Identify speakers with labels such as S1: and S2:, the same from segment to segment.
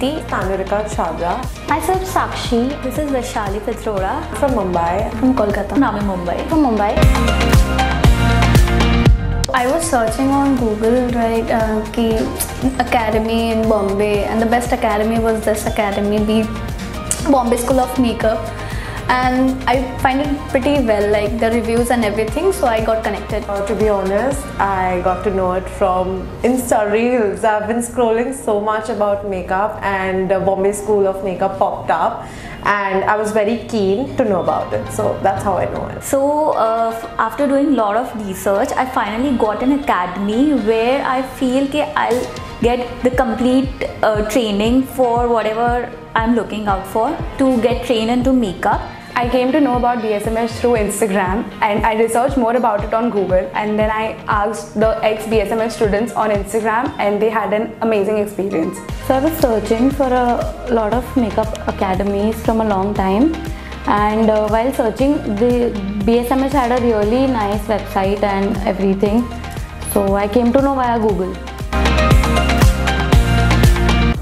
S1: Preeti.
S2: Tanurika Chhabra
S3: Myself Sakshi
S1: This is Vaishali Pitroda
S2: from Mumbai.
S3: from Kolkata.
S1: now in Mumbai.
S3: From Mumbai. I was searching on Google, right, uh, ki academy in Bombay, and the best academy was this academy, the Bombay School of Makeup. And I find it pretty well, like the reviews and everything, so I got connected.
S2: Uh, to be honest, I got to know it from Insta Reels. I've been scrolling so much about makeup, and uh, Bombay School of Makeup popped up, and I was very keen to know about it. So that's how I know it.
S1: So uh, after doing a lot of research, I finally got an academy where I feel that I'll get the complete uh, training for whatever I'm looking out for to get trained into makeup.
S4: I came to know about BSMH through Instagram and I researched more about it on Google and then I asked the ex BSMH students on Instagram and they had an amazing experience.
S3: So I was searching for a lot of makeup academies from a long time and uh, while searching the BSMH had a really nice website and everything so I came to know via Google.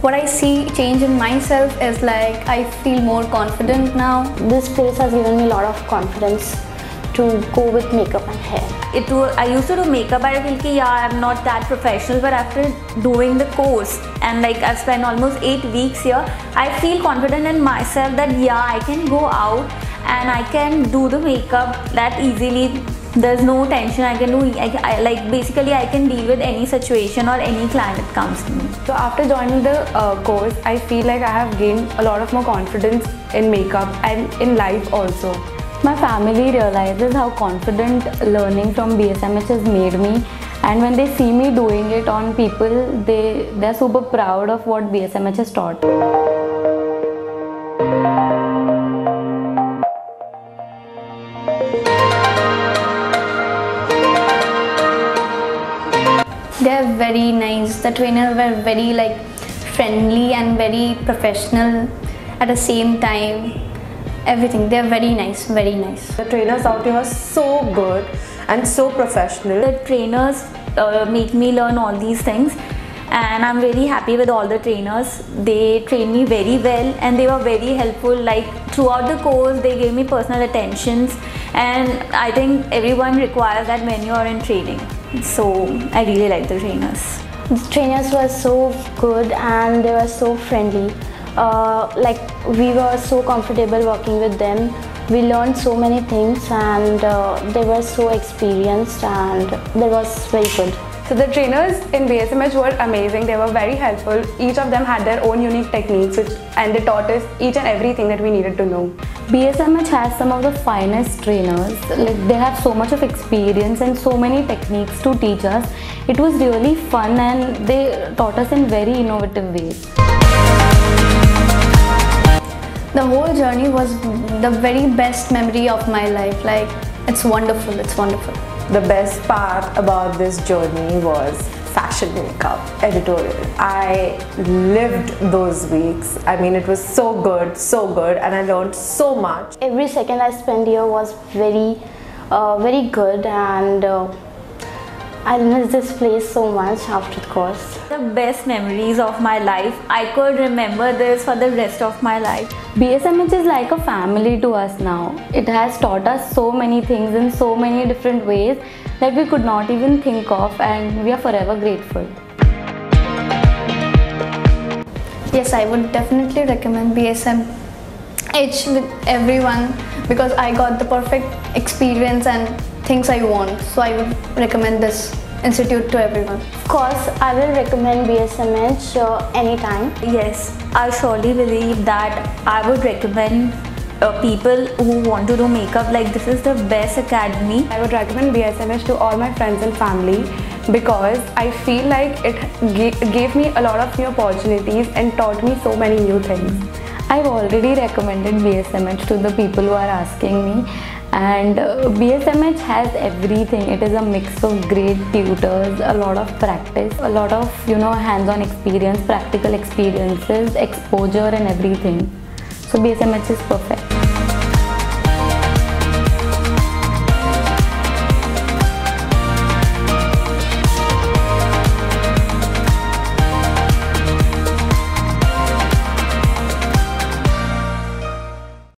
S5: What I see change in myself is like I feel more confident now.
S3: This place has given me a lot of confidence to go with makeup and hair.
S1: It wa- I used to do makeup. I feel that yeah, I'm not that professional, but after doing the course and like I've spent almost eight weeks here, I feel confident in myself that yeah, I can go out and I can do the makeup that easily. There's no tension. I can do I, I, like basically I can deal with any situation or any client that comes to me.
S4: So after joining the uh, course, I feel like I have gained a lot of more confidence in makeup and in life also.
S3: My family realizes how confident learning from BSMH has made me and when they see me doing it on people they they're super proud of what BSMH has taught.
S5: They're very nice. The trainers were very like friendly and very professional at the same time. Everything. They're very nice, very nice.
S2: The trainers out here are so good and so professional.
S1: The trainers uh, make me learn all these things and I'm really happy with all the trainers. They trained me very well and they were very helpful. Like throughout the course, they gave me personal attentions and I think everyone requires that when you are in training. So I really like the trainers.
S3: The trainers were so good and they were so friendly. Uh, like we were so comfortable working with them. We learned so many things and uh, they were so experienced and that was very good.
S4: So the trainers in BSMH were amazing. They were very helpful. Each of them had their own unique techniques which, and they taught us each and everything that we needed to know.
S3: BSMH has some of the finest trainers. Like they have so much of experience and so many techniques to teach us. It was really fun and they taught us in very innovative ways.
S5: The whole journey was the very best memory of my life. Like it's wonderful. It's wonderful.
S2: The best part about this journey was fashion makeup editorial. I lived those weeks. I mean, it was so good, so good, and I learned so much.
S3: Every second I spent here was very, uh, very good and uh, I miss this place so much after the course.
S1: The best memories of my life. I could remember this for the rest of my life.
S3: BSMH is like a family to us now. It has taught us so many things in so many different ways that we could not even think of, and we are forever grateful.
S5: Yes, I would definitely recommend BSMH with everyone because I got the perfect experience and things I want. So I would recommend this institute to everyone.
S3: Of course, I will recommend BSMH uh, anytime.
S1: Yes, I surely believe that I would recommend uh, people who want to do makeup like this is the best academy.
S4: I would recommend BSMH to all my friends and family because I feel like it gave me a lot of new opportunities and taught me so many new things.
S3: I've already recommended BSMH to the people who are asking me and uh, BSMH has everything. It is a mix of great tutors, a lot of practice, a lot of you know hands-on experience, practical experiences, exposure and everything. So BSMH is perfect.